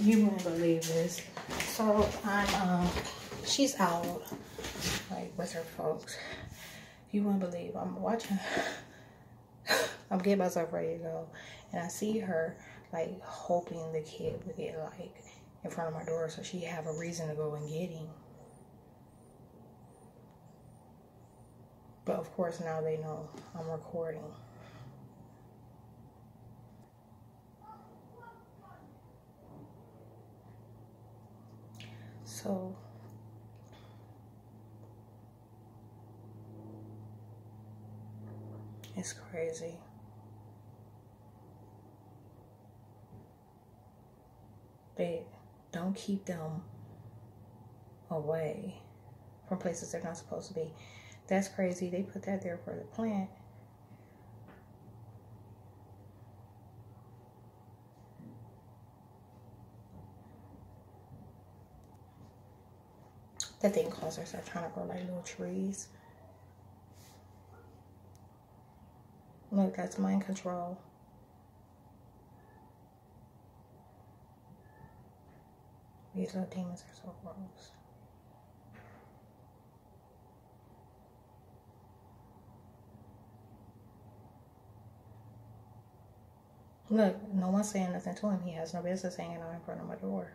you won't believe this. So I'm um she's out like with her folks. You won't believe I'm watching I'm getting myself ready to go and I see her like hoping the kid would get like in front of my door so she have a reason to go and get him. But of course now they know I'm recording. So it's crazy. They don't keep them away from places they're not supposed to be. That's crazy. They put that there for the plant. That thing caused her trying to grow like little trees. Look, that's mind control. These little demons are so gross. Look, no one's saying nothing to him. He has no business hanging out in front of my door.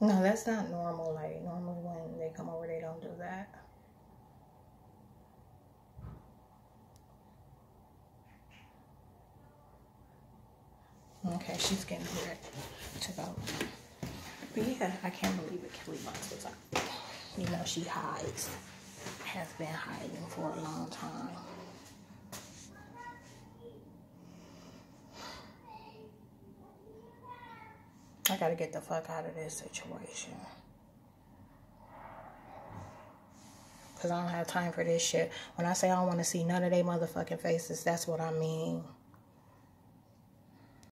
No, that's not normal. Like, normally when they come over, they don't do that. Okay, she's getting ready to go. But yeah, I can't believe it. Kelly Box was up. You know, she hides. Has been hiding for a long time. I gotta get the fuck out of this situation. Cause I don't have time for this shit. When I say I don't want to see none of their motherfucking faces, that's what I mean.